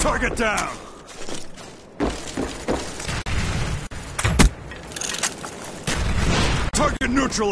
Target down! Target neutral.